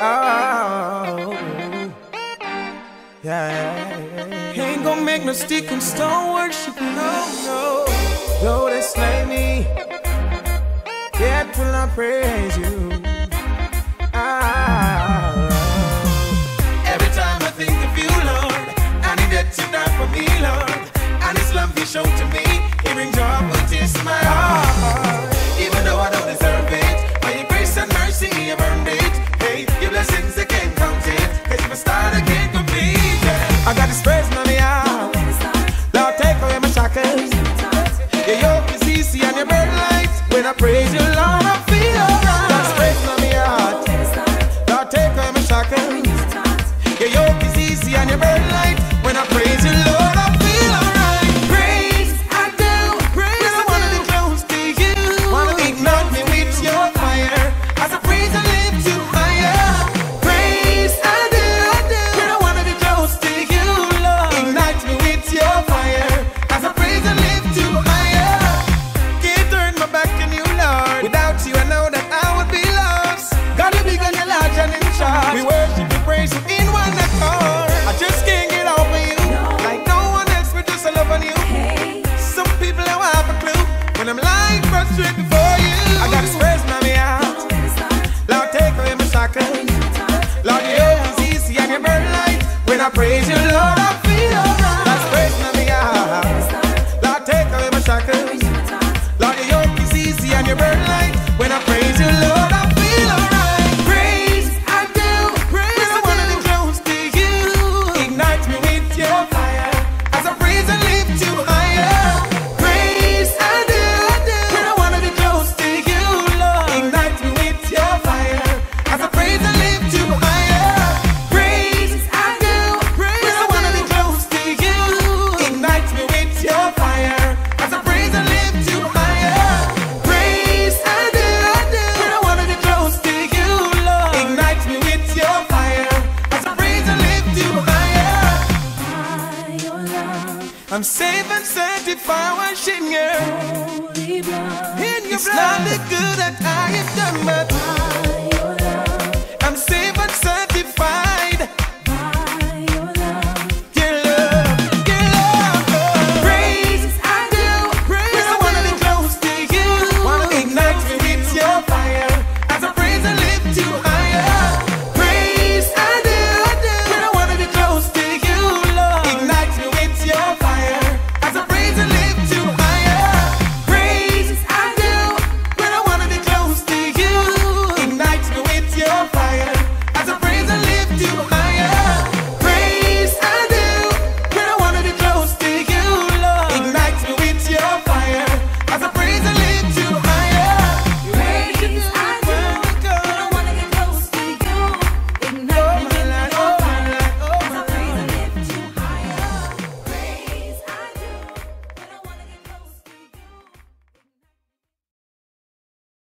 Oh, yeah. Ain't gonna make no stick and stone worship, no, no. Though they slay me, yet will I praise you. Ah. Every time I think of you, Lord, I need that you die for me, Lord. And this love you show to me, I got this praise. Lord, take away my shackles. Your yoke is easy and your burden light. When I praise you, Lord, I feel alright. Got this praise out. Lord, take away my shackles. Your is easy and your burden light. When I praise When I praise you, Lord, I feel alright. That's praise, mommy, out. Lord, take away my shackles. Lord, your yoke is easy and your burden I'm safe and sanctified, washing you. In your blood, not the good that I have done, but